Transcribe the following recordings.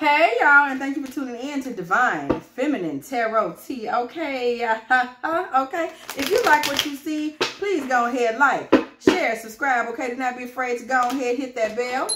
Hey, y'all, and thank you for tuning in to Divine Feminine Tarot Tea. Okay, okay. If you like what you see, please go ahead, like, share, subscribe. Okay, do not be afraid to go ahead, and hit that bell.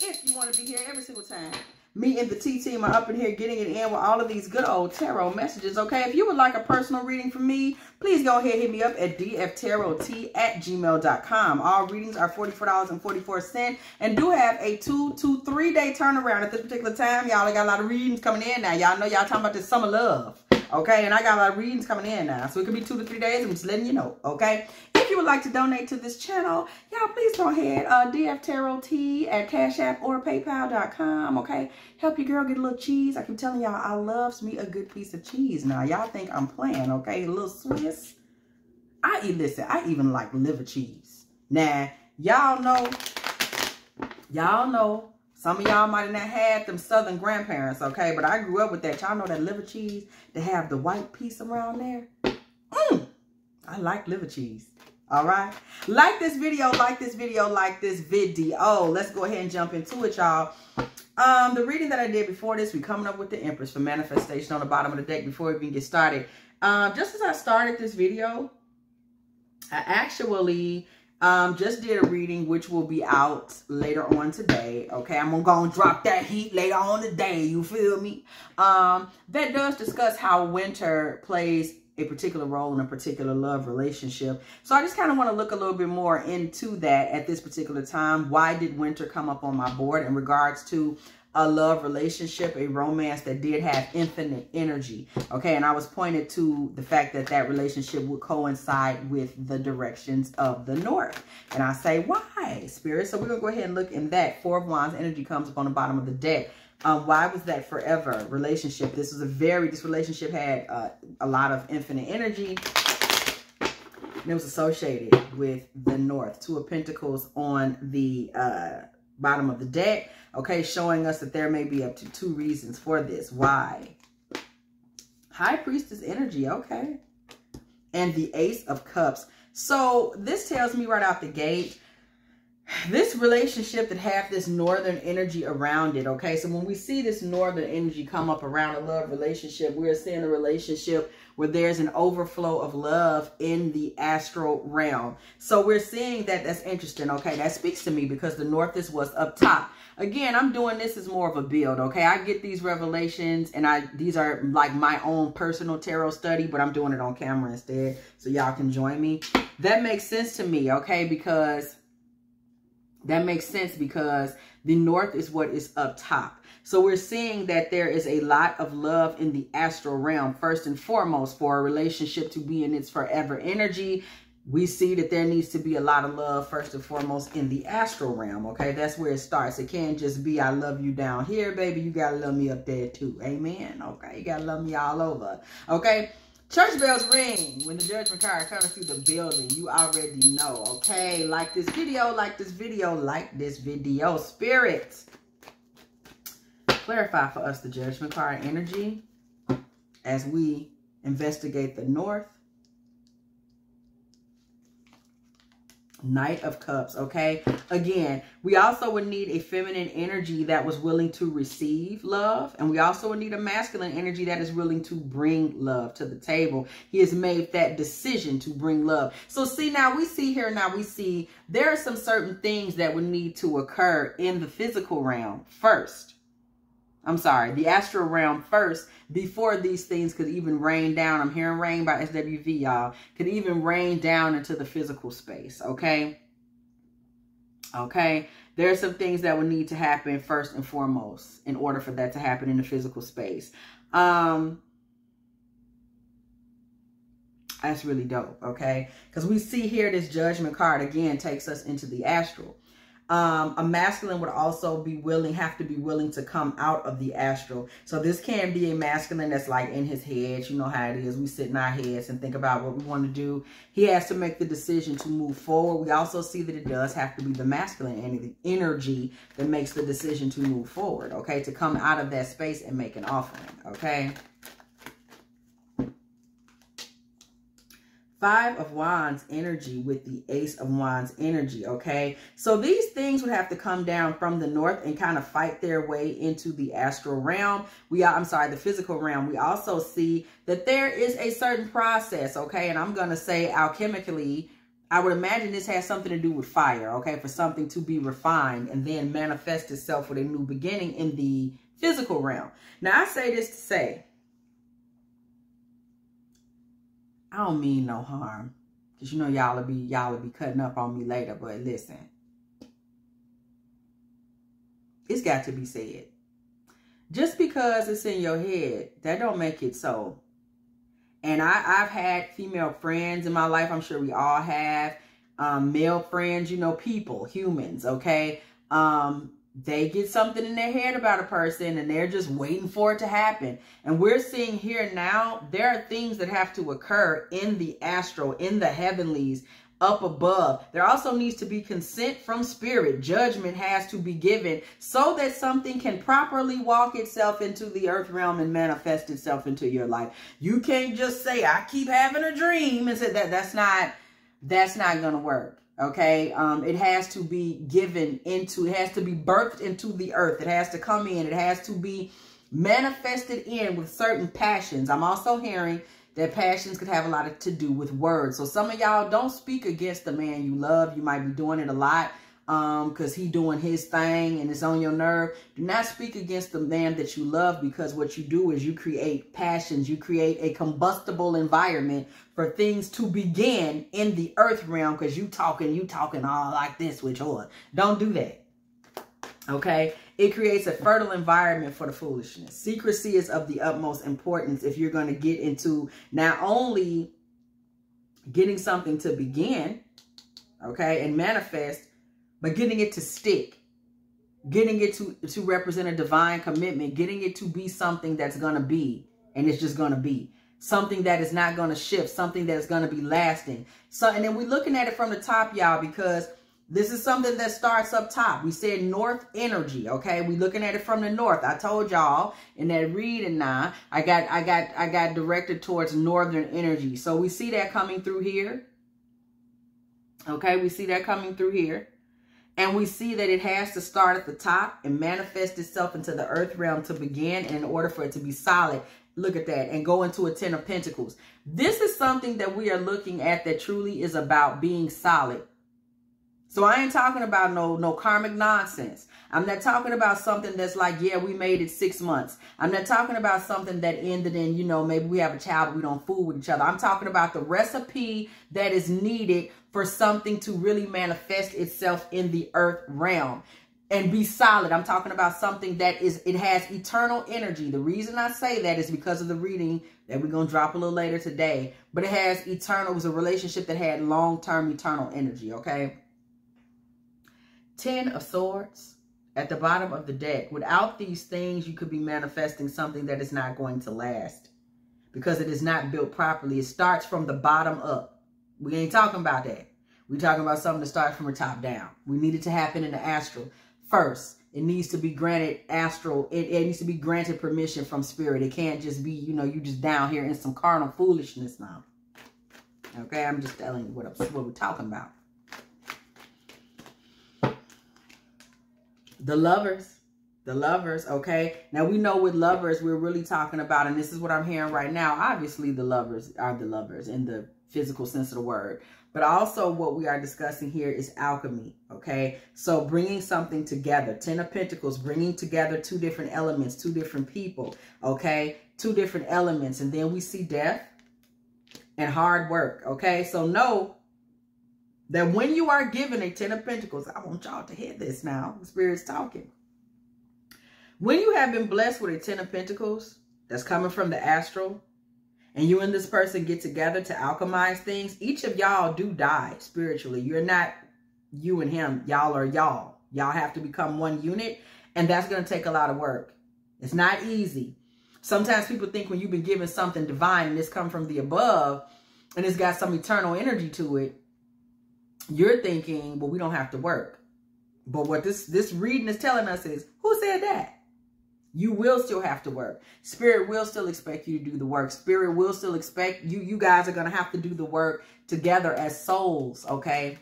If you want to be here every single time me and the Tea team are up in here getting it in with all of these good old tarot messages, okay? If you would like a personal reading from me, please go ahead hit me up at dftarot at gmail.com. All readings are $44.44 and do have a two to three day turnaround at this particular time. Y'all got a lot of readings coming in now. Y'all know y'all talking about this summer love. Okay, and I got a lot of readings coming in now. So it could be two to three days. I'm just letting you know. Okay. If you would like to donate to this channel, y'all please go ahead. Uh, DF Tarot Tea at Cash App or PayPal.com. Okay. Help your girl get a little cheese. I keep telling y'all I loves me a good piece of cheese. Now y'all think I'm playing. Okay. A little Swiss. I eat, listen, I even like liver cheese. Now, y'all know, y'all know some of y'all might have not had them southern grandparents, okay? But I grew up with that. Y'all know that liver cheese to have the white piece around there? Mmm. I like liver cheese. All right. Like this video, like this video, like this video. Oh, let's go ahead and jump into it, y'all. Um, the reading that I did before this, we coming up with the Empress for manifestation on the bottom of the deck before we even get started. Um, just as I started this video, I actually um, just did a reading, which will be out later on today. Okay, I'm gonna go and drop that heat later on today. You feel me? Um, that does discuss how winter plays a particular role in a particular love relationship. So I just kind of want to look a little bit more into that at this particular time. Why did winter come up on my board in regards to a love relationship, a romance that did have infinite energy. Okay, and I was pointed to the fact that that relationship would coincide with the directions of the north. And I say, why, Spirit? So we're going to go ahead and look in that. Four of Wands energy comes up on the bottom of the deck. Um, why was that forever relationship? This was a very, this relationship had uh, a lot of infinite energy. And it was associated with the north. Two of Pentacles on the uh, bottom of the deck. Okay, showing us that there may be up to two reasons for this. Why? High Priestess energy, okay. And the Ace of Cups. So this tells me right out the gate, this relationship that have this northern energy around it, okay? So when we see this northern energy come up around a love relationship, we're seeing a relationship where there's an overflow of love in the astral realm. So we're seeing that that's interesting. Okay, that speaks to me because the north is what's up top. Again, I'm doing this as more of a build. Okay, I get these revelations and I these are like my own personal tarot study, but I'm doing it on camera instead so y'all can join me. That makes sense to me. Okay, because that makes sense because the north is what is up top. So we're seeing that there is a lot of love in the astral realm, first and foremost, for a relationship to be in its forever energy. We see that there needs to be a lot of love, first and foremost, in the astral realm, okay? That's where it starts. It can't just be, I love you down here, baby. You got to love me up there, too. Amen? Okay, you got to love me all over, okay? Church bells ring when the judgment card comes through the building. You already know, okay? Like this video, like this video, like this video. Spirits clarify for us the judgment card energy as we investigate the north. Knight of Cups, okay? Again, we also would need a feminine energy that was willing to receive love. And we also would need a masculine energy that is willing to bring love to the table. He has made that decision to bring love. So see, now we see here, now we see there are some certain things that would need to occur in the physical realm first I'm sorry, the astral realm first before these things could even rain down. I'm hearing rain by SWV, y'all. Could even rain down into the physical space, okay? Okay? There are some things that would need to happen first and foremost in order for that to happen in the physical space. Um, that's really dope, okay? Because we see here this judgment card, again, takes us into the astral. Um, a masculine would also be willing, have to be willing to come out of the astral. So this can be a masculine that's like in his head. You know how it is. We sit in our heads and think about what we want to do. He has to make the decision to move forward. We also see that it does have to be the masculine and the energy that makes the decision to move forward. Okay. To come out of that space and make an offering. Okay. Five of Wands energy with the Ace of Wands energy, okay? So these things would have to come down from the north and kind of fight their way into the astral realm. We are, I'm sorry, the physical realm. We also see that there is a certain process, okay? And I'm going to say alchemically, I would imagine this has something to do with fire, okay? For something to be refined and then manifest itself with a new beginning in the physical realm. Now, I say this to say, I don't mean no harm. Because you know y'all will be y'all will be cutting up on me later. But listen. It's got to be said. Just because it's in your head, that don't make it so. And I, I've had female friends in my life. I'm sure we all have. Um, male friends, you know, people, humans, okay? Um, they get something in their head about a person and they're just waiting for it to happen. And we're seeing here now, there are things that have to occur in the astral, in the heavenlies, up above. There also needs to be consent from spirit. Judgment has to be given so that something can properly walk itself into the earth realm and manifest itself into your life. You can't just say, I keep having a dream and say that that's not, that's not going to work. Okay, um, it has to be given into, it has to be birthed into the earth. It has to come in. It has to be manifested in with certain passions. I'm also hearing that passions could have a lot to do with words. So some of y'all don't speak against the man you love. You might be doing it a lot um because he doing his thing and it's on your nerve. Do not speak against the man that you love because what you do is you create passions. You create a combustible environment for things to begin in the earth realm because you talking you talking all like this with yours don't do that. Okay? It creates a fertile environment for the foolishness. Secrecy is of the utmost importance if you're going to get into not only getting something to begin okay and manifest but getting it to stick, getting it to, to represent a divine commitment, getting it to be something that's going to be, and it's just going to be something that is not going to shift, something that is going to be lasting. So, and then we're looking at it from the top, y'all, because this is something that starts up top. We said north energy, okay? We looking at it from the north. I told y'all in that reading now, I got I got I got directed towards northern energy. So we see that coming through here. Okay, we see that coming through here. And we see that it has to start at the top and manifest itself into the earth realm to begin. In order for it to be solid, look at that, and go into a Ten of Pentacles. This is something that we are looking at that truly is about being solid. So I ain't talking about no, no karmic nonsense. I'm not talking about something that's like, yeah, we made it six months. I'm not talking about something that ended in, you know, maybe we have a child, but we don't fool with each other. I'm talking about the recipe that is needed for something to really manifest itself in the earth realm and be solid. I'm talking about something that is, it has eternal energy. The reason I say that is because of the reading that we're going to drop a little later today. But it has eternal, it was a relationship that had long-term eternal energy, okay? Ten of Swords at the bottom of the deck. Without these things, you could be manifesting something that is not going to last because it is not built properly. It starts from the bottom up. We ain't talking about that. We're talking about something that starts from the top down. We need it to happen in the astral. First, it needs to be granted astral. It, it needs to be granted permission from spirit. It can't just be, you know, you just down here in some carnal foolishness now. Okay, I'm just telling you what, I'm, what we're talking about. The lovers. The lovers, okay? Now, we know with lovers, we're really talking about, and this is what I'm hearing right now. Obviously, the lovers are the lovers in the physical sense of the word. But also what we are discussing here is alchemy, okay? So bringing something together. Ten of Pentacles, bringing together two different elements, two different people, okay? Two different elements. And then we see death and hard work, okay? So know that when you are given a Ten of Pentacles, I want y'all to hear this now. The Spirit's talking. When you have been blessed with a Ten of Pentacles that's coming from the astral, and you and this person get together to alchemize things, each of y'all do die spiritually. You're not you and him. Y'all are y'all. Y'all have to become one unit, and that's going to take a lot of work. It's not easy. Sometimes people think when you've been given something divine and it's come from the above, and it's got some eternal energy to it, you're thinking, well, we don't have to work. But what this, this reading is telling us is, who said that? You will still have to work. Spirit will still expect you to do the work. Spirit will still expect you. You guys are going to have to do the work together as souls, okay?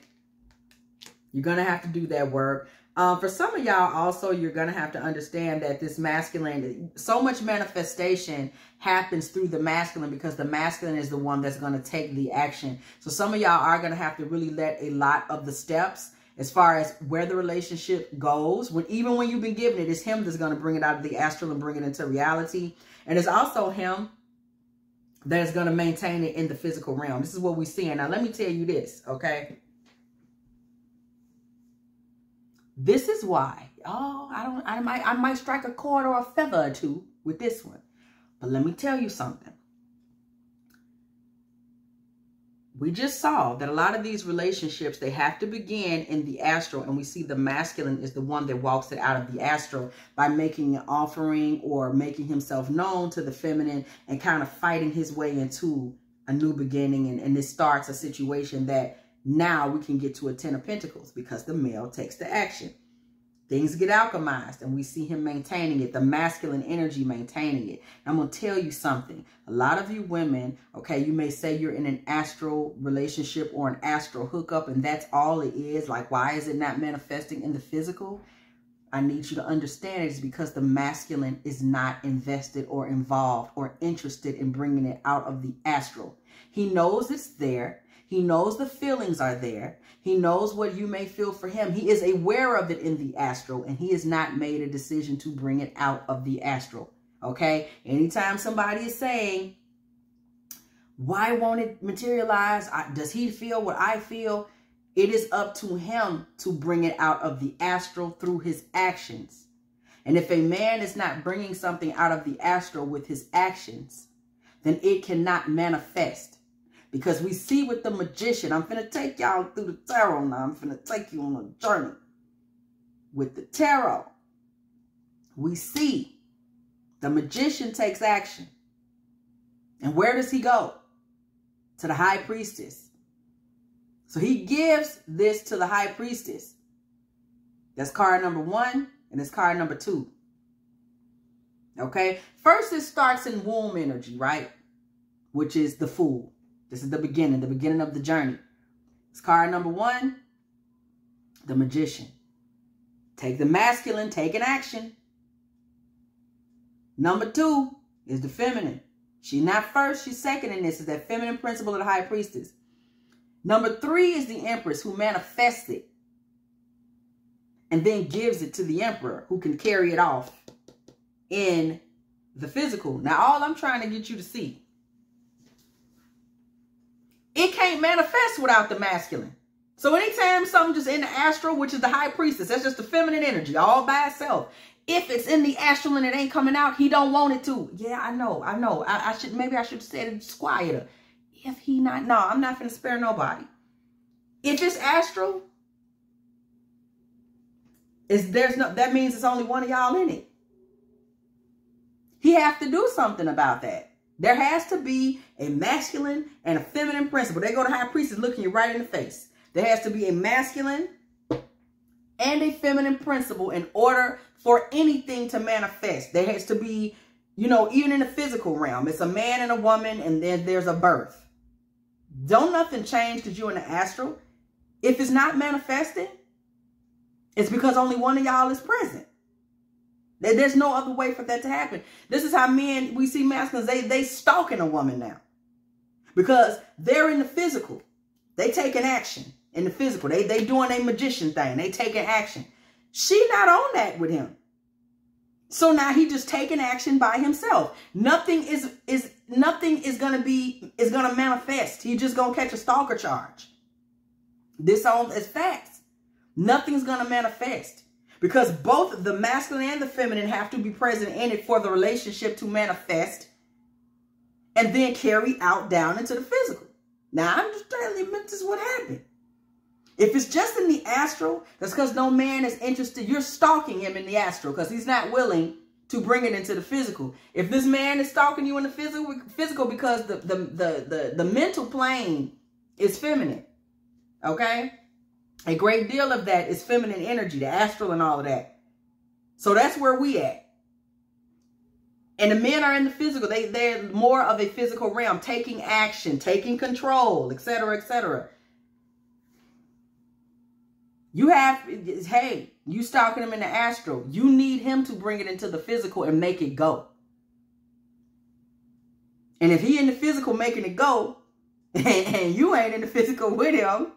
You're going to have to do that work. Um, for some of y'all also, you're going to have to understand that this masculine, so much manifestation happens through the masculine because the masculine is the one that's going to take the action. So some of y'all are going to have to really let a lot of the steps as far as where the relationship goes, when even when you've been given it, it's him that's going to bring it out of the astral and bring it into reality. And it's also him that is going to maintain it in the physical realm. This is what we're seeing. Now, let me tell you this, okay? This is why. Oh, I don't. I might. I might strike a chord or a feather or two with this one. But let me tell you something. We just saw that a lot of these relationships, they have to begin in the astral. And we see the masculine is the one that walks it out of the astral by making an offering or making himself known to the feminine and kind of fighting his way into a new beginning. And, and this starts a situation that now we can get to a Ten of Pentacles because the male takes the action. Things get alchemized and we see him maintaining it, the masculine energy maintaining it. I'm going to tell you something. A lot of you women, okay, you may say you're in an astral relationship or an astral hookup and that's all it is. Like, why is it not manifesting in the physical? I need you to understand it is because the masculine is not invested or involved or interested in bringing it out of the astral. He knows it's there. He knows the feelings are there. He knows what you may feel for him. He is aware of it in the astral and he has not made a decision to bring it out of the astral. Okay. Anytime somebody is saying, why won't it materialize? Does he feel what I feel? It is up to him to bring it out of the astral through his actions. And if a man is not bringing something out of the astral with his actions, then it cannot manifest. Because we see with the magician, I'm going to take y'all through the tarot now. I'm going to take you on a journey. With the tarot, we see the magician takes action. And where does he go? To the high priestess. So he gives this to the high priestess. That's card number one, and it's card number two. Okay? First, it starts in womb energy, right? Which is the fool. This is the beginning, the beginning of the journey. It's card number one, the magician. Take the masculine, take an action. Number two is the feminine. She's not first, she's second in this. Is that feminine principle of the high priestess. Number three is the empress who manifests it and then gives it to the emperor who can carry it off in the physical. Now, all I'm trying to get you to see it can't manifest without the masculine. So anytime something just in the astral, which is the high priestess, that's just the feminine energy all by itself. If it's in the astral and it ain't coming out, he don't want it to. Yeah, I know, I know. I, I should maybe I should have said quieter. If he not, no, I'm not gonna spare nobody. If it's astral, is there's no that means it's only one of y'all in it. He have to do something about that. There has to be a masculine and a feminine principle. They go to high priestess looking you right in the face. There has to be a masculine and a feminine principle in order for anything to manifest. There has to be, you know, even in the physical realm, it's a man and a woman and then there's a birth. Don't nothing change because you're in the astral. If it's not manifesting, it's because only one of y'all is present. There's no other way for that to happen. This is how men, we see masculines, they, they stalking a woman now. Because they're in the physical. They taking action in the physical. They they doing a magician thing. They taking action. She not on that with him. So now he just taking action by himself. Nothing is is nothing is gonna be is gonna manifest. He just gonna catch a stalker charge. This on is facts. Nothing's gonna manifest. Because both the masculine and the feminine have to be present in it for the relationship to manifest and then carry out down into the physical. Now, just telling you, this is what happened. If it's just in the astral, that's because no man is interested. You're stalking him in the astral because he's not willing to bring it into the physical. If this man is stalking you in the physical, physical because the, the, the, the, the mental plane is feminine, okay? A great deal of that is feminine energy, the astral and all of that. So that's where we at. And the men are in the physical. They, they're more of a physical realm, taking action, taking control, etc., etc. You have, hey, you stalking him in the astral. You need him to bring it into the physical and make it go. And if he in the physical making it go, and, you ain't in the physical with him,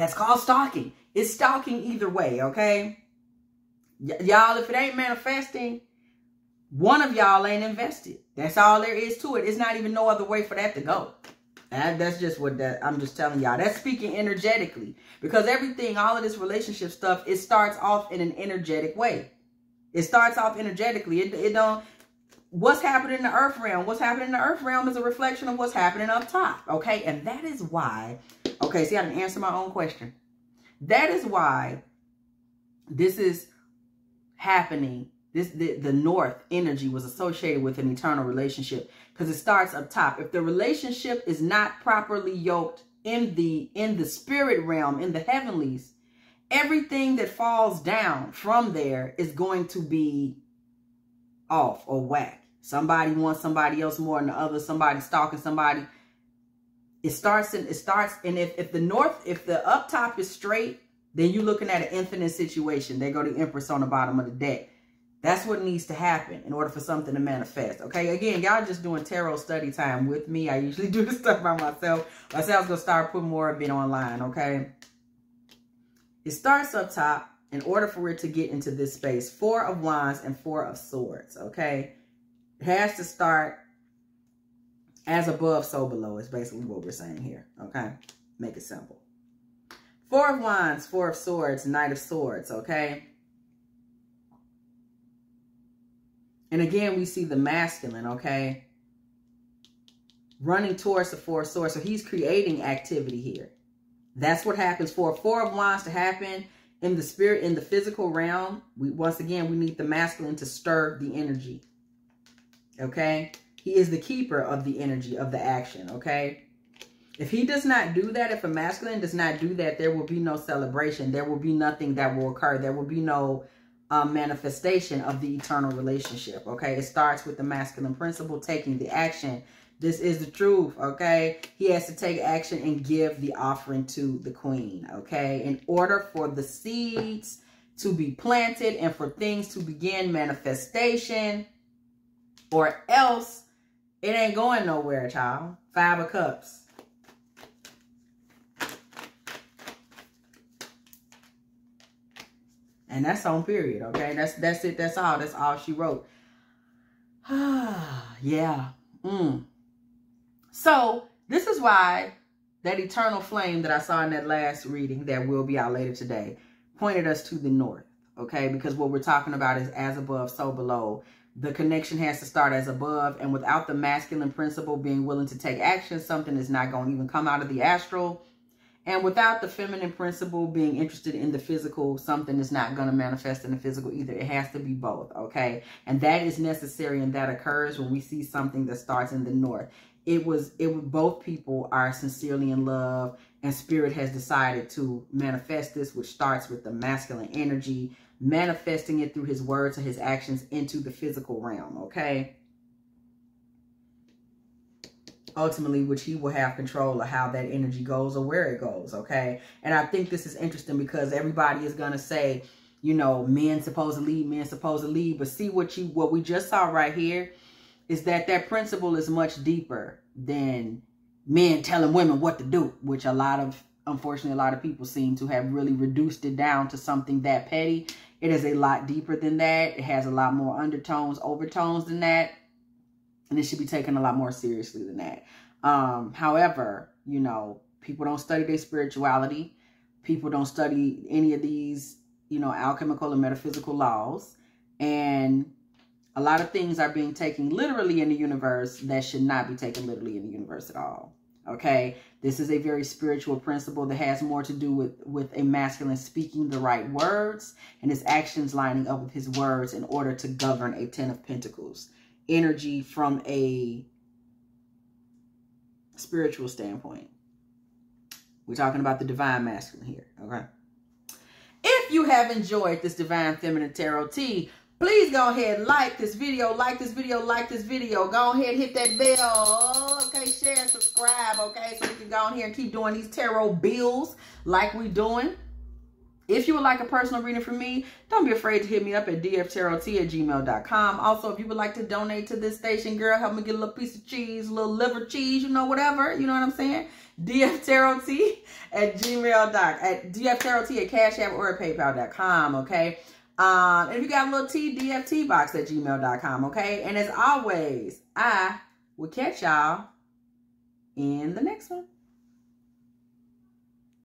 that's called stalking. It's stalking either way, okay? y'all, if it ain't manifesting, one of y'all ain't invested. That's all there is to it. It's not even no other way for that to go. And that's just what that I'm just telling y'all. That's speaking energetically. Because everything, all of this relationship stuff, it starts off in an energetic way. It starts off energetically. It, it don't what's happening in the earth realm? What's happening in the earth realm is a reflection of what's happening up top okay? And that is why okay see i didn't answer my own question. That is why this is happening. This the, the north energy was associated with an eternal relationship because it starts up top. If the relationship is not properly yoked in the in the spirit realm in the heavenlies everything that falls down from there is going to be off or whack somebody wants somebody else more than the other somebody stalking somebody it starts and it starts and if, if the north if the up top is straight then you're looking at an infinite situation they go to empress on the bottom of the deck that's what needs to happen in order for something to manifest. Okay, again, y'all just doing tarot study time with me. I usually do this stuff by myself. I said I was going to start putting more of it online, okay? It starts up top in order for it to get into this space. Four of Wands and Four of Swords, okay? It has to start as above, so below is basically what we're saying here, okay? Make it simple. Four of Wands, Four of Swords, Knight of Swords, okay? And again, we see the masculine, okay? Running towards the four of Swords. So he's creating activity here. That's what happens for four of wands to happen in the spirit, in the physical realm. We Once again, we need the masculine to stir the energy. Okay? He is the keeper of the energy, of the action, okay? If he does not do that, if a masculine does not do that, there will be no celebration. There will be nothing that will occur. There will be no um, manifestation of the eternal relationship. Okay, it starts with the masculine principle taking the action. This is the truth, okay? He has to take action and give the offering to the queen, okay? In order for the seeds to be planted and for things to begin manifestation, or else it ain't going nowhere, child. Five of Cups. And that's on period, okay? That's that's it. That's all. That's all she wrote. Ah, yeah. Mm. So this is why that eternal flame that I saw in that last reading that will be out later today pointed us to the north, okay? Because what we're talking about is as above, so below. The connection has to start as above, and without the masculine principle being willing to take action, something is not going to even come out of the astral and without the feminine principle being interested in the physical, something is not going to manifest in the physical either. It has to be both, okay? And that is necessary and that occurs when we see something that starts in the north. It was, it was, both people are sincerely in love and spirit has decided to manifest this, which starts with the masculine energy, manifesting it through his words and his actions into the physical realm, okay? ultimately which he will have control of how that energy goes or where it goes okay and i think this is interesting because everybody is going to say you know men supposed to lead men supposed to lead but see what you what we just saw right here is that that principle is much deeper than men telling women what to do which a lot of unfortunately a lot of people seem to have really reduced it down to something that petty it is a lot deeper than that it has a lot more undertones overtones than that and it should be taken a lot more seriously than that. Um, however, you know, people don't study their spirituality. People don't study any of these, you know, alchemical and metaphysical laws. And a lot of things are being taken literally in the universe that should not be taken literally in the universe at all. Okay, this is a very spiritual principle that has more to do with, with a masculine speaking the right words and his actions lining up with his words in order to govern a Ten of Pentacles energy from a spiritual standpoint. We're talking about the divine masculine here, okay? If you have enjoyed this Divine Feminine Tarot Tea, Please go ahead, like this video, like this video, like this video. Go ahead, hit that bell. Okay, share, subscribe, okay? So we can go on here and keep doing these tarot bills like we're doing. If you would like a personal reading from me, don't be afraid to hit me up at dftarot at gmail.com. Also, if you would like to donate to this station, girl, help me get a little piece of cheese, a little liver cheese, you know, whatever. You know what I'm saying? dftarot at gmail. at dftarot at cash app or at paypal.com, okay? Um, if you got a little T, DFT box at gmail.com, okay? And as always, I will catch y'all in the next one.